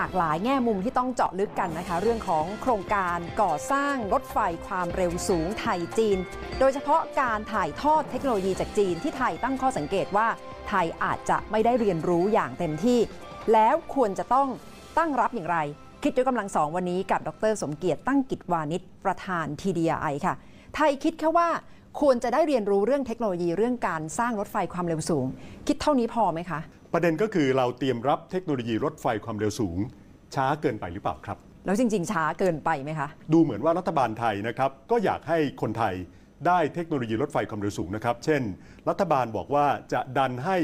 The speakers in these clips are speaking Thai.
หลากหลายแง่มุมที่ต้องเจาะลึกกันนะคะ เรื่องของโครงการก่อสร้างรถไฟความเร็วสูงไทยจีน โดยเฉพาะการถ่ายทอดเทคโนโลยีจากจีนที่ไทยตั้งข้อสังเกตว่า ไทยอาจจะไม่ได้เรียนรู้อย่างเต็มที่ แล้วควรจะต้องตั้งรับอย่างไร คิดด้วยกกำลังสองวันนี้กับดร สมเกียรติตั้งกิจวานิชประธาน TDI ค่ะ ไทยคิดแค่ว่า ควรจะได้เรียนรู้เรื่องเทคโนโลยีเรื่องการสร้างรถไฟความเร็วสูง คิดเท่านี้พอไหมคะ ประเด็นก็คือเราเตรียมรับเทคโนโลยีรถไฟความเร็วสูง ช้าเกินไปหรือเปล่าครับ แล้วจริง ๆ ช้าเกินไปไหมคะ ดูเหมือนว่ารัฐบาลไทยนะครับก็อยากให้คนไทยได้เทคโนโลยีรถไฟความเร็วสูงนะครับ เช่น รัฐบาลบอกว่าจะดันให้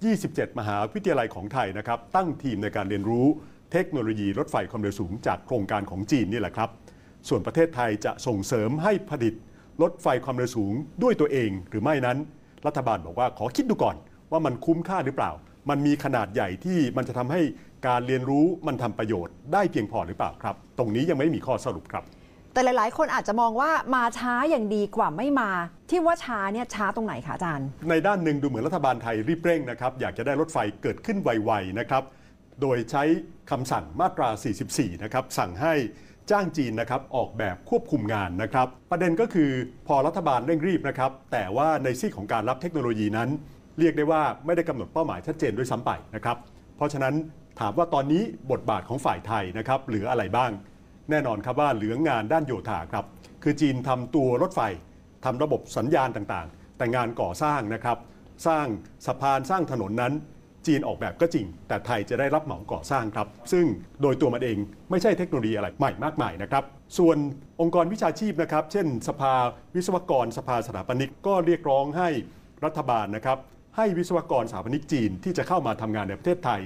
27 มหาวิทยาลัยของไทยนะครับตั้งทีมในการเรียนรู้เทคโนโลยีรถไฟความเร็วสูง จากโครงการของจีนนี่แหละครับ ส่วนประเทศไทยจะส่งเสริมให้ผลิต รถไฟความเร็วสูงด้วยตัวเองหรือไม่นั้น รัฐบาลบอกว่าขอคิดดูก่อนว่ามันคุ้มค่าหรือเปล่า มันมีขนาดใหญ่ที่มันจะทำให้การเรียนรู้มันทำประโยชน์ได้เพียงพอหรือเปล่าครับ ตรงนี้ยังไม่มีข้อสรุปครับแต่หลาย ๆ คนอาจจะมองว่ามาช้าอย่างดีกว่าไม่มา ที่ว่าช้าเนี่ยช้าตรงไหนคะอาจารย์ ในด้านหนึ่งดูเหมือนรัฐบาลไทยรีบเร่งนะครับ อยากจะได้รถไฟเกิดขึ้นไว ๆ นะครับ โดยใช้คำสั่งมาตรา 44 นะครับ สั่งให้ จ้างจีนนะครับออกแบบควบคุมงานนะครับ ประเด็นก็คือพอรัฐบาลเร่งรีบนะครับ แต่ว่าในซีของการรับเทคโนโลยีนั้น เรียกได้ว่าไม่ได้กำหนดเป้าหมายชัดเจนด้วยซ้ำไปนะครับ เพราะฉะนั้นถามว่าตอนนี้บทบาทของฝ่ายไทยนะครับเหลืออะไรบ้าง แน่นอนครับว่าเหลืองานด้านโยธาครับ คือจีนทำตัวรถไฟทำระบบสัญญาณต่างๆ แต่งานก่อสร้างนะครับ สร้างสะพานสร้างถนนนั้น จีนออกแบบก็จริง แต่ไทยจะได้รับเหมาก่อสร้างครับ ซึ่งโดยตัวมันเองไม่ใช่เทคโนโลยีอะไรใหม่มากมายนะครับส่วนองค์กรวิชาชีพนะครับ เช่น สภาวิศวกร สภาสถาปนิกก็เรียกร้องให้รัฐบาลนะครับ ให้วิศวกรสถาปนิกจีนที่จะเข้ามาทำงานในประเทศไทย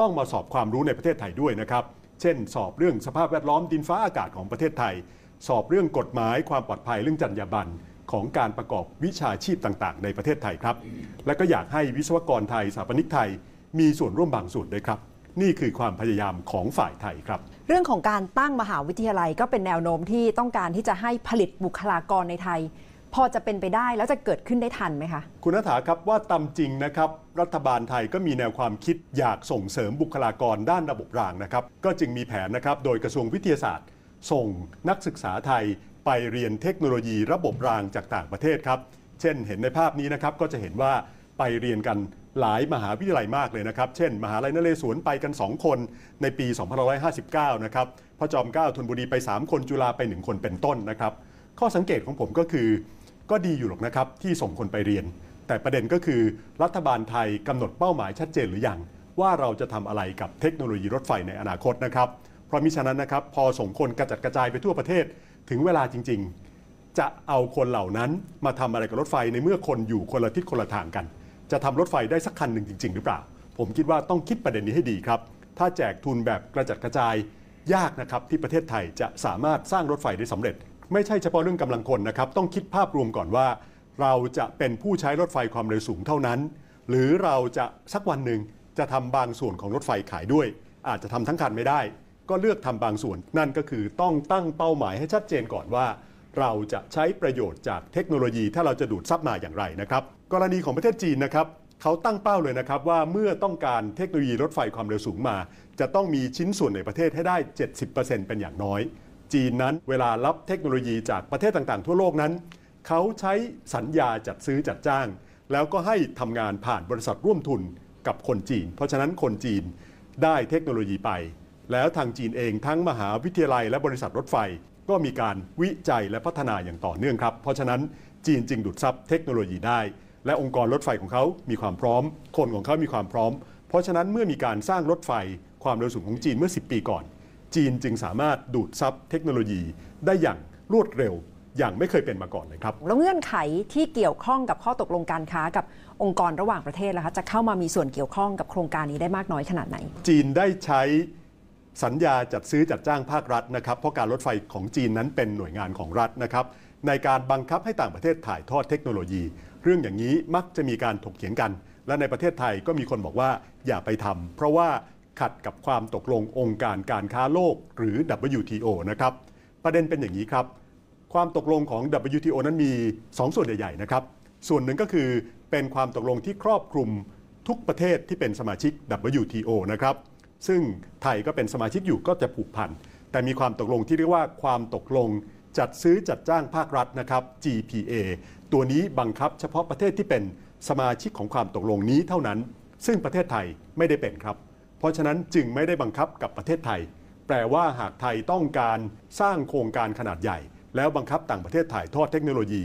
ต้องมาสอบความรู้ในประเทศไทยด้วยนะครับ เช่น สอบเรื่องสภาพแวดล้อมดินฟ้าอากาศของประเทศไทย สอบเรื่องกฎหมายความปลอดภัยเรื่องจรรยาบรรณ ของการประกอบวิชาชีพต่างๆ ในประเทศไทยครับ และก็อยากให้วิศวกรไทยสถาปนิกไทย มีส่วนร่วมบางส่วนด้วยครับ นี่คือความพยายามของฝ่ายไทยครับ เรื่องของการตั้งมหาวิทยาลัยก็เป็นแนวโน้มที่ต้องการที่จะให้ผลิตบุคลากรในไทย พอจะเป็นไปได้แล้วจะเกิดขึ้นได้ทันไหมคะ คุณนัฐาครับว่าตามจริงนะครับ รัฐบาลไทยก็มีแนวความคิดอยากส่งเสริมบุคลากรด้านระบบรางนะครับ ก็จึงมีแผนนะครับโดยกระทรวงวิทยาศาสตร์ ส่งนักศึกษาไทย ไปเรียนเทคโนโลยีระบบรางจากต่างประเทศครับ เช่นเห็นในภาพนี้นะครับก็จะเห็นว่าไปเรียนกันหลายมหาวิทยาลัยมากเลยนะครับ เช่น มหาลัยนเรศวรไปกัน 2 คนในปี 2559 นะครับพระจอมเกล้าธนบุรีไป 3 คนจุฬาไป 1 คนเป็นต้นนะครับ ข้อสังเกตของผมก็คือ ก็ดีอยู่หรอกนะครับที่ส่งคนไปเรียน แต่ประเด็นก็คือรัฐบาลไทยกำหนดเป้าหมายชัดเจนหรือยังว่าเราจะทำอะไรกับเทคโนโลยีรถไฟในอนาคตนะครับ เพราะมิฉะนั้นนะครับพอส่งคนกระจัดกระจายไปทั่วประเทศ ถึงเวลาจริง ๆ จะเอาคนเหล่านั้นมาทำอะไรกับรถไฟในเมื่อคนอยู่คนละทิศคนละทางกัน จะทำรถไฟได้สักคันหนึ่งจริง ๆ หรือเปล่า ผมคิดว่าต้องคิดประเด็นนี้ให้ดีครับ ถ้าแจกทุนแบบกระจัดกระจายยากนะครับที่ประเทศไทยจะสามารถสร้างรถไฟได้สำเร็จ ไม่ใช่เฉพาะเรื่องกำลังคนนะครับ ต้องคิดภาพรวมก่อนว่า เราจะเป็นผู้ใช้รถไฟความเร็วสูงเท่านั้น หรือเราจะสักวันหนึ่งจะทำบางส่วนของรถไฟขายด้วย อาจจะทำทั้งคันไม่ได้ ก็เลือกทำบางส่วน นั่นก็คือต้องตั้งเป้าหมายให้ชัดเจนก่อนว่า เราจะใช้ประโยชน์จากเทคโนโลยีถ้าเราจะดูดซับมาอย่างไรนะครับ กรณีของประเทศจีนนะครับเขาตั้งเป้าเลยนะครับว่าเมื่อต้องการเทคโนโลยีรถไฟความเร็วสูงมา จะต้องมีชิ้นส่วนในประเทศให้ได้ 70%เป็นอย่างน้อย จีนนั้นเวลารับเทคโนโลยีจากประเทศต่างๆ ทั่วโลกนั้นเขาใช้สัญญาจัดซื้อจัดจ้าง แล้วก็ให้ทำงานผ่านบริษัทร่วมทุนกับคนจีน เพราะฉะนั้นคนจีนได้เทคโนโลยีไป แล้วทางจีนเองทั้งมหาวิทยาลัยและบริษัทรถไฟ ก็มีการวิจัยและพัฒนาอย่างต่อเนื่องครับ เพราะฉะนั้นจีนจึงดูดซับเทคโนโลยีได้ และองค์กรรถไฟของเขามีความพร้อม คนของเขามีความพร้อม เพราะฉะนั้นเมื่อมีการสร้างรถไฟความเร็วสูงของจีนเมื่อ 10 ปีก่อน จีนจึงสามารถดูดซับเทคโนโลยีได้อย่างรวดเร็วอย่างไม่เคยเป็นมาก่อนเลยครับแล้วเงื่อนไขที่เกี่ยวข้องกับข้อตกลงการค้ากับองค์กรระหว่างประเทศล่ะคะจะเข้ามามีส่วนเกี่ยวข้องกับโครงการนี้ได้มากน้อยขนาดไหน จีนได้ใช้ สัญญาจัดซื้อจัดจ้างภาครัฐนะครับ เพราะการรถไฟของจีนนั้นเป็นหน่วยงานของรัฐนะครับ ในการบังคับให้ต่างประเทศถ่ายทอดเทคโนโลยี เรื่องอย่างนี้มักจะมีการถกเถียงกัน และในประเทศไทยก็มีคนบอกว่าอย่าไปทำเพราะว่าขัดกับความตกลงองค์การการค้าโลกหรือ WTO นะครับ ประเด็นเป็นอย่างนี้ครับ ความตกลงของ WTO นั้นมี 2 ส่วนใหญ่ๆนะครับ ส่วนหนึ่งก็คือเป็นความตกลงที่ครอบคลุมทุกประเทศที่เป็นสมาชิก WTO นะครับ ซึ่งไทยก็เป็นสมาชิกอยู่ก็จะผูกพัน แต่มีความตกลงที่เรียกว่าความตกลงจัดซื้อจัดจ้างภาครัฐนะครับ GPA ตัวนี้บังคับเฉพาะประเทศที่เป็นสมาชิกของความตกลงนี้เท่านั้น ซึ่งประเทศไทยไม่ได้เป็นครับ เพราะฉะนั้นจึงไม่ได้บังคับกับประเทศไทย แปลว่าหากไทยต้องการสร้างโครงการขนาดใหญ่ แล้วบังคับต่างประเทศถ่ายทอดเทคโนโลยี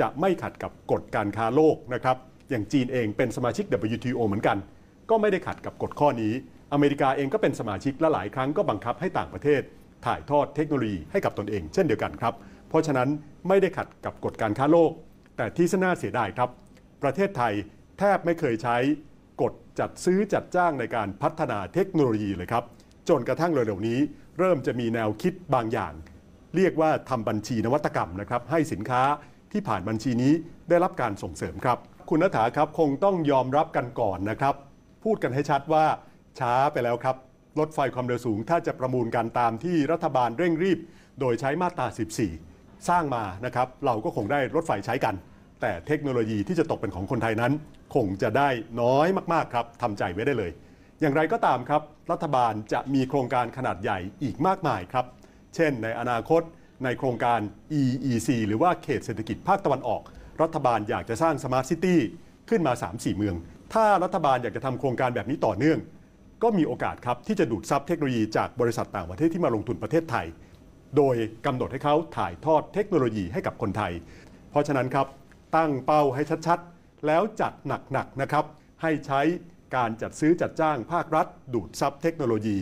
จะไม่ขัดกับกฎการค้าโลกนะครับ อย่างจีนเองเป็นสมาชิก WTO เหมือนกัน ก็ไม่ได้ขัดกับกฎข้อนี้ อเมริกาเองก็เป็นสมาชิกและหลายครั้งก็บังคับให้ต่างประเทศ ถ่ายทอดเทคโนโลยีให้กับตนเอง เช่นเดียวกันครับ เพราะฉะนั้นไม่ได้ขัดกับกฎการค้าโลก แต่ที่น่าเสียดายครับ ประเทศไทยแทบไม่เคยใช้กฎจัดซื้อจัดจ้างในการพัฒนาเทคโนโลยีเลยครับจนกระทั่งเร็วๆนี้ เริ่มจะมีแนวคิดบางอย่าง เรียกว่าทำบัญชีนวัตกรรมนะครับให้สินค้าที่ผ่านบัญชีนี้ได้รับการส่งเสริมครับ คุณนัฐาครับคงต้องยอมรับกันก่อนนะครับ พูดกันให้ชัดว่า ช้าไปแล้วครับรถไฟความเร็วสูงถ้าจะประมูลกันตามที่รัฐบาลเร่งรีบ โดยใช้มาตรา 14 สร้างมานะครับ เราก็คงได้รถไฟใช้กัน แต่เทคโนโลยีที่จะตกเป็นของคนไทยนั้น คงจะได้น้อยมากๆครับทำใจไว้ได้เลย อย่างไรก็ตามครับ รัฐบาลจะมีโครงการขนาดใหญ่อีกมากมายครับ เช่น ในอนาคต ในโครงการ EEC หรือว่าเขตเศรษฐกิจภาคตะวันออก รัฐบาลอยากจะสร้าง smart city ขึ้นมา 3-4 เมือง ถ้ารัฐบาลอยากจะทำโครงการแบบนี้ต่อเนื่อง ก็มีโอกาสครับที่จะดูดซับเทคโนโลยีจากบริษัทต่างประเทศที่มาลงทุนประเทศไทย โดยกำหนดให้เขาถ่ายทอดเทคโนโลยีให้กับคนไทย เพราะฉะนั้นครับตั้งเป้าให้ชัดๆ แล้วจัดหนักๆนะครับให้ใช้การจัดซื้อจัดจ้างภาครัฐ ดูดซับเทคโนโลยี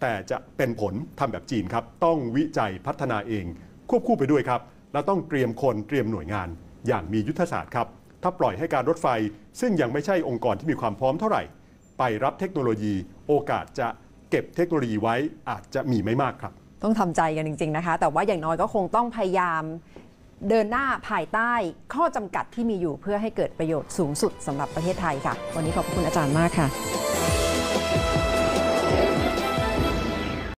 แต่จะเป็นผลทำแบบจีนครับต้องวิจัยพัฒนาเอง ควบคู่ไปด้วยครับและต้องเตรียมคนเตรียมหน่วยงาน อย่างมียุทธศาสตร์ครับถ้าปล่อยให้การรถไฟ ซึ่งยังไม่ใช่องค์กรที่มีความพร้อมเท่าไหร่ ไปรับเทคโนโลยี โอกาสจะเก็บเทคโนโลยีไว้อาจจะมีไม่มากครับ ต้องทำใจกันจริง ๆนะคะ แต่ว่าอย่างน้อยก็คงต้องพยายามเดินหน้าภายใต้ข้อจำกัดที่มีอยู่เพื่อให้เกิดประโยชน์สูงสุดสำหรับประเทศไทยค่ะ วันนี้ขอบคุณอาจารย์มากค่ะ